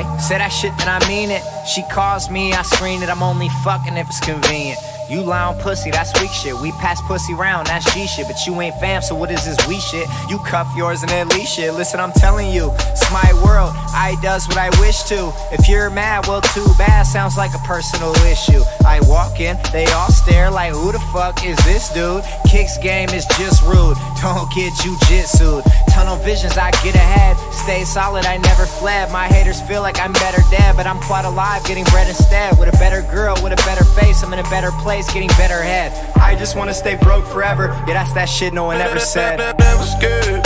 it. She calls me, I screen it. I'm only fucking if it's convenient. You on pussy, that's weak shit. We pass pussy round, that's G shit. But you ain't fam, so what is this we shit? You cuff yours and then leash shit. Listen, I'm telling you, it's my world. I does what I wish to. If you're mad, well, too bad. Sounds like a personal issue. I walk in, they all like, who the fuck is this dude? Kicks game is just rude. Don't get jujitsu'd. Tunnel visions, I get ahead. Stay solid, I never fled. My haters feel like I'm better dead, but I'm quite alive, getting bread instead. With a better girl, with a better face, I'm in a better place place, getting better head. I just wanna stay broke forever. Yeah, that's that shit no one ever said. That, that, that was good.